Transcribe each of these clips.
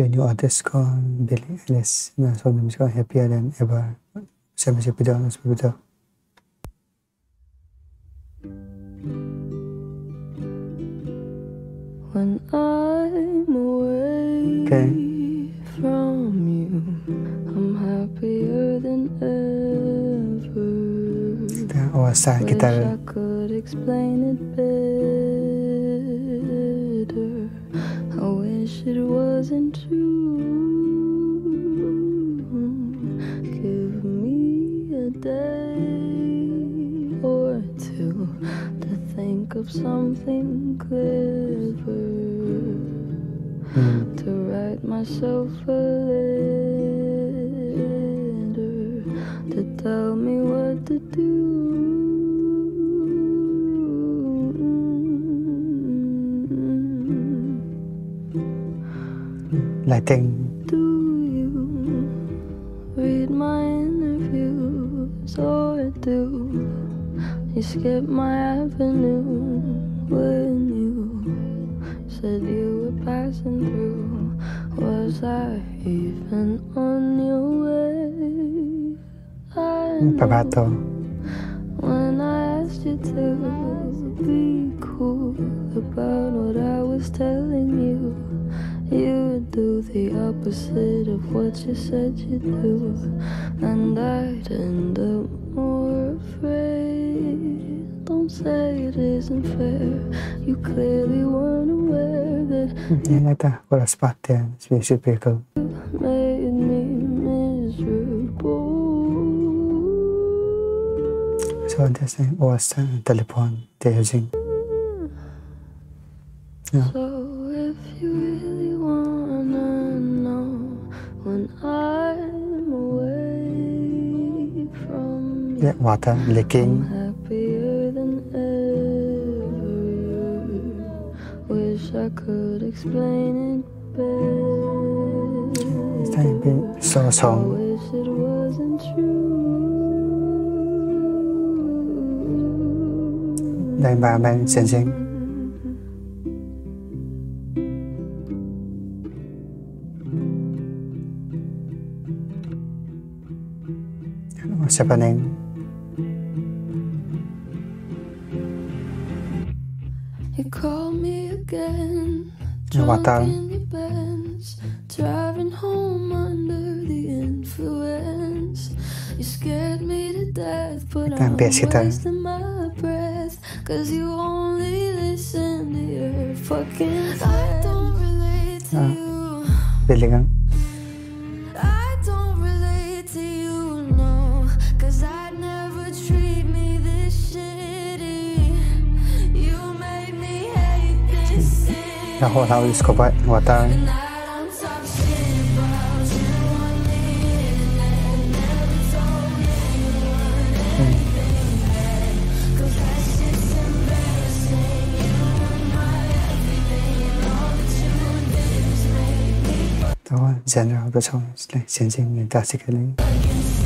You knew others gone, Billie Eilish, na so namis ko happier than ever. Sabi siya pito, nas pito. When I'm away Okay. from you, I'm happier than ever. Oras sa Wish I could explain it better. Wish it wasn't true. Give me a day or two to think of something clever to write myself a letter to tell me what to do. Lighting. Do you read my interviews or do you skip my avenue when you said you were passing through? Was I even on your way? I Papato. know when I asked you to be cool about what I was telling you. You do the opposite of what you said you'd do, and I'd end up more afraid. Don't say it isn't fair. You clearly weren't aware that Yan ata, wala spot yan. Space vehicle. made me miserable. So that's oh, the oras sa telepon. They're using. Yeah. So if you Yeah, water I'm leaking. happier than ever. Wish I could explain it It's time to so I song. wish it wasn't true. Dahil ba man sensing. What's happening? You call me again. Yung drunk water. in the Benz, driving home under the influence. You scared me to death, but Ito ang I'm besita. wasting my breath. Cause you only listen to your fucking I don't relate to Ah. you. Bilingan. City. The whole house is covered in water. And I don't talk shit about you on the internet. Never told anyone anything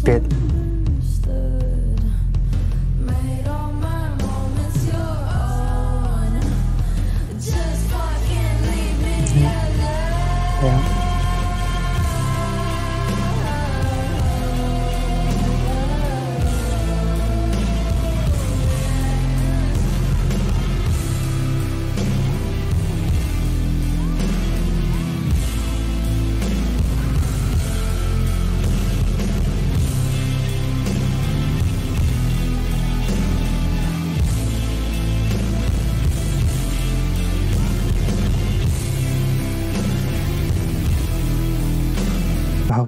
speed.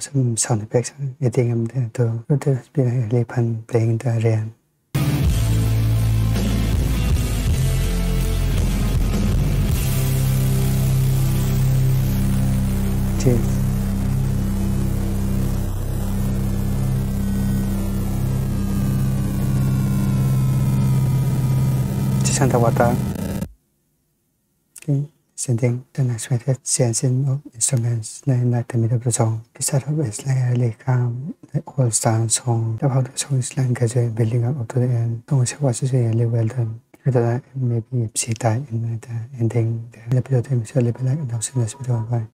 some sound effects. I think I'm there to there's been a really fun playing the arena. ที่ที่ซันตาวาตา Sending the unexpected sensing of instruments like like the middle of the song. The setup is like a really calm, like all star song. The how the song is like gradually building up to the end. Song is was really well done. Whether maybe psi in the ending, the episode is a little bit like announcing this video.